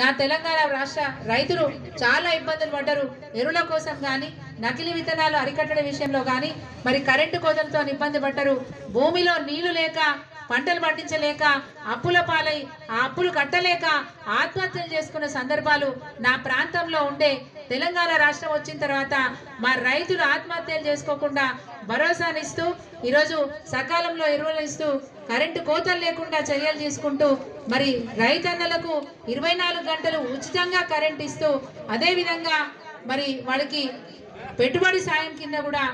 నా తెలంగాణ రాష్ట్ర రైతులు చాలా ఇబ్బందులు పడ్డారు. ఎరువుల కోసం కానీ నకిలీ విత్తనాలు అరికట్టడం విషయంలో కానీ మరి కరెంటు కోతలతో ఇబ్బంది పడ్డారు. భూమిలో నీళ్ళు లేక పంటలు పండించలేక అప్పుల పాలై ఆ అప్పులు కట్టలేక ఆత్మహత్యలు చేసుకున్న సందర్భాలు నా ప్రాంతంలో ఉండే తెలంగాణ రాష్ట్రం వచ్చిన తర్వాత మా రైతులు ఆత్మహత్యలు చేసుకోకుండా భరోసానిస్తూ ఈరోజు సకాలంలో ఎరువులు ఇస్తూ కరెంటు కోతలు లేకుండా చర్యలు తీసుకుంటూ మరి రైతన్నలకు ఇరవై నాలుగు గంటలు ఉచితంగా కరెంట్ ఇస్తూ అదేవిధంగా మరి వాళ్ళకి పెట్టుబడి సాయం కింద కూడా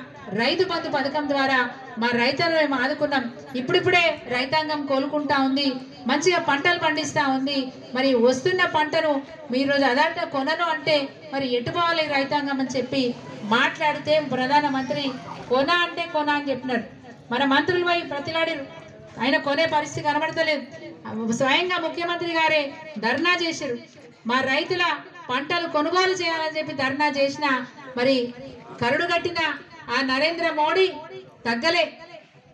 రైతు బంధు పథకం ద్వారా మా రైతులను మేము ఆదుకున్నాం. ఇప్పుడిప్పుడే రైతాంగం కోలుకుంటా ఉంది. మంచిగా పంటలు పండిస్తూ ఉంది. మరి వస్తున్న పంటను మీరు రోజు అదాట కొనను అంటే మరి ఎటు పోవాలి రైతాంగం అని చెప్పి మాట్లాడితే ప్రధానమంత్రి కొన అంటే కొన అని చెప్పినారు. మన మంత్రులు పోయి ప్రతిలాడారు. ఆయన కొనే పరిస్థితి కనబడతలేదు. స్వయంగా ముఖ్యమంత్రి గారే ధర్నా చేశారు మా రైతుల పంటలు కొనుగోలు చేయాలని చెప్పి ధర్నా చేసిన మరి కరుడు కట్టిన ఆ నరేంద్ర మోడీ తగ్గలే.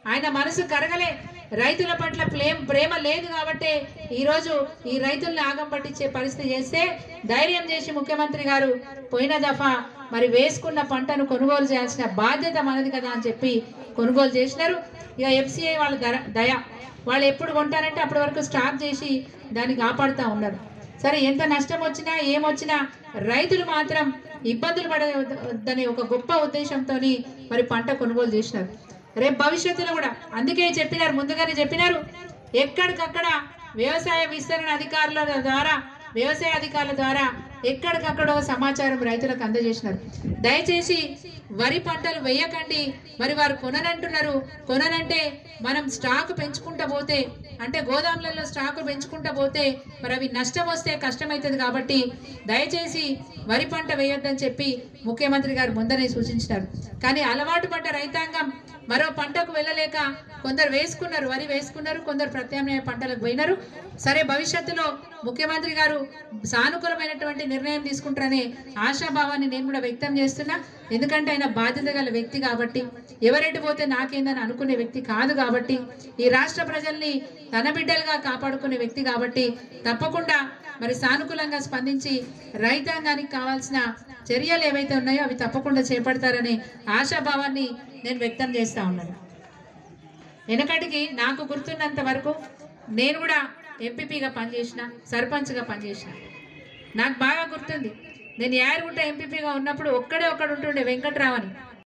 ఆయన మనసు కరగలే. రైతుల పట్ల ప్రేమ ప్రేమ లేదు కాబట్టి ఈరోజు ఈ రైతుల్ని ఆగం పట్టించే పరిస్థితి చేస్తే ధైర్యం చేసి ముఖ్యమంత్రి గారు పోయిన దఫా మరి వేసుకున్న పంటను కొనుగోలు చేయాల్సిన బాధ్యత మనది కదా అని చెప్పి కొనుగోలు చేసినారు. ఇక ఎఫ్సిఐ వాళ్ళ దయ. వాళ్ళు ఎప్పుడు కొంటారంటే అప్పటి వరకు స్టాక్ చేసి దాన్ని కాపాడుతూ ఉన్నారు. సరే ఎంత నష్టం వచ్చినా ఏమొచ్చినా రైతులు మాత్రం ఇబ్బందులు పడవద్దనే ఒక గొప్ప ఉద్దేశంతో మరి పంట కొనుగోలు చేసినారు. రేపు భవిష్యత్తులో కూడా అందుకే చెప్పినారు ముందుగానే చెప్పినారు. ఎక్కడికక్కడ వ్యవసాయ విస్తరణ అధికారుల ద్వారా వ్యవసాయ అధికారుల ద్వారా ఎక్కడికక్కడ సమాచారం రైతులకు అందజేసినారు. దయచేసి వరి పంటలు వేయకండి. మరి వారు కొననంటున్నారు. కొననంటే మనం స్టాక్ పెంచుకుంటా పోతే అంటే గోదాములలో స్టాకులు పెంచుకుంటా పోతే మరి అవి నష్టం వస్తే కష్టమవుతుంది కాబట్టి దయచేసి వరి పంట వేయొద్దని చెప్పి ముఖ్యమంత్రి గారు ముందరే సూచించినారు. కానీ అలవాటు పడ్డ రైతాంగం మరో పంటకు వెళ్ళలేక కొందరు వేసుకున్నారు వరి వేసుకున్నారు కొందరు ప్రత్యామ్నాయ పంటలకు పోయినారు. సరే భవిష్యత్తులో ముఖ్యమంత్రి గారు సానుకూలమైనటువంటి నిర్ణయం తీసుకుంటారనే ఆశాభావాన్ని నేను కూడా వ్యక్తం చేస్తున్నా. ఎందుకంటే ఆయన బాధ్యత గల వ్యక్తి కాబట్టి ఎవరెటు పోతే నాకేందని అనుకునే వ్యక్తి కాదు కాబట్టి ఈ రాష్ట్ర ప్రజల్ని తన బిడ్డలుగా కాపాడుకునే వ్యక్తి కాబట్టి తప్పకుండా మరి సానుకూలంగా స్పందించి రైతాంగానికి కావాల్సిన చర్యలు ఏవైతే ఉన్నాయో అవి తప్పకుండా చేపడతారనే ఆశాభావాన్ని నేను వ్యక్తం చేస్తా ఉన్నాను. వెనకటికి నాకు గుర్తున్నంత వరకు నేను కూడా ఎంపీపీగా పనిచేసిన సర్పంచ్గా పనిచేసిన నాకు బాగా గుర్తుంది. నేను యారుగుంట ఎంపీపీగా ఉన్నప్పుడు ఒక్కడే ఒక్కడు ఉంటుండే వెంకట్రావు అని